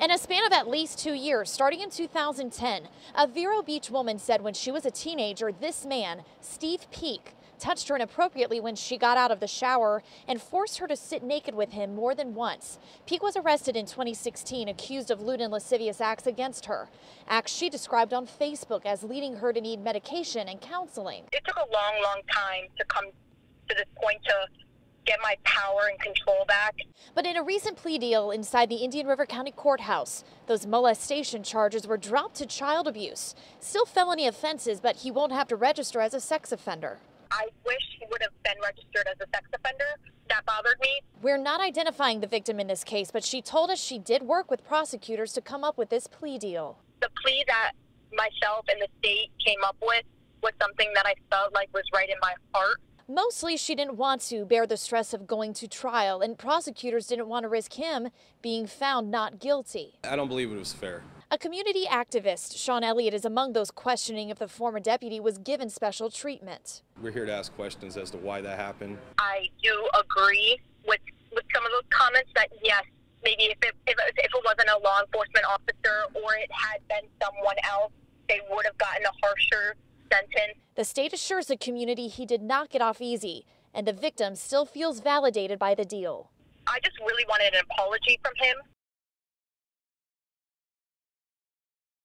In a span of at least two years, starting in 2010, a Vero Beach woman said when she was a teenager, this man, Steve Peek, touched her inappropriately when she got out of the shower and forced her to sit naked with him more than once. Peek was arrested in 2016, accused of lewd and lascivious acts against her. Acts she described on Facebook as leading her to need medication and counseling. It took a long, long time to come to this point to get my power and control back. But in a recent plea deal inside the Indian River County Courthouse, those molestation charges were dropped to child abuse. Still felony offenses, but he won't have to register as a sex offender. I wish he would have been registered as a sex offender. That bothered me. We're not identifying the victim in this case, but she told us she did work with prosecutors to come up with this plea deal. The plea that myself and the state came up with was something that I felt like was right in my heart. Mostly, she didn't want to bear the stress of going to trial, and prosecutors didn't want to risk him being found not guilty. I don't believe it was fair. A community activist, Sean Elliott, is among those questioning if the former deputy was given special treatment. We're here to ask questions as to why that happened. I do agree with, with some of those comments that, yes, maybe if it, if, if it wasn't a law enforcement officer or it had been someone else, they would have gotten a harsher sentence. The state assures the community he did not get off easy, and the victim still feels validated by the deal. I just really wanted an apology from him